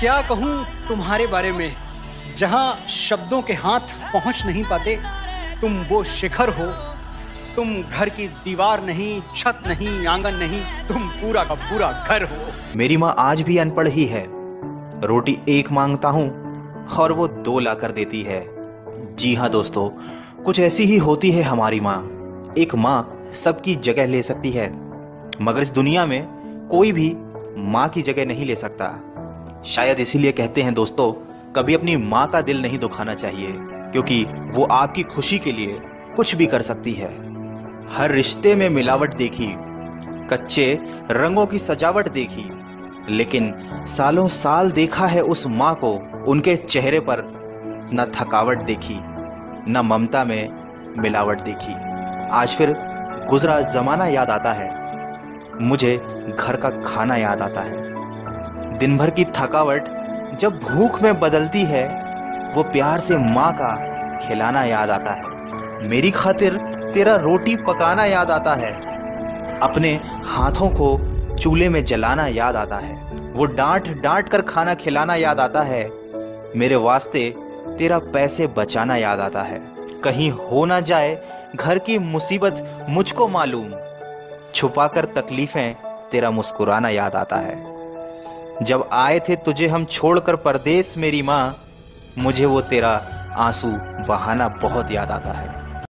क्या कहूँ तुम्हारे बारे में? जहाँ शब्दों के हाथ पहुँच नहीं पाते, तुम वो शिखर हो। तुम घर की दीवार नहीं, छत नहीं, आँगन नहीं, तुम पूरा का पूरा घर हो। मेरी माँ आज भी अनपढ़ ही है। रोटी एक माँगता हूँ और वो दो ला कर देती है। जी हाँ दोस्तों, कुछ ऐसी ही होती है हमारी माँ। एक माँ सबकी जगह ले सकती है, मगर इस दुनिया में कोई भी माँ की जगह नहीं ले सकता। शायद इसीलिए कहते हैं दोस्तों, कभी अपनी माँ का दिल नहीं दुखाना चाहिए, क्योंकि वो आपकी खुशी के लिए कुछ भी कर सकती है। हर रिश्ते में मिलावट देखी, कच्चे रंगों की सजावट देखी, लेकिन सालों साल देखा है उस माँ को उनके चेहरे पर न थकावट देखी, न ममता में मिलावट देखी। आज फिर गुजरा जमाना याद आता है, मुझे घर का खाना याद आता है। दिन भर की थकावट जब भूख में बदलती है, वो प्यार से माँ का खिलाना याद आता है। मेरी खातिर तेरा रोटी पकाना याद आता है। अपने हाथों को चूल्हे में जलाना याद आता है। वो डांट डांट कर खाना खिलाना याद आता है। मेरे वास्ते तेरा पैसे बचाना याद आता है। कहीं हो ना जाए, घर की मुसीबत मुझको मालूम। छुपाकर तकलीफें तेरा मुस्कुराना याद आता है। जब आए थे तुझे हम छोड़कर परदेश मेरी माँ, मुझे वो तेरा आँसू बहाना बहुत याद आता है।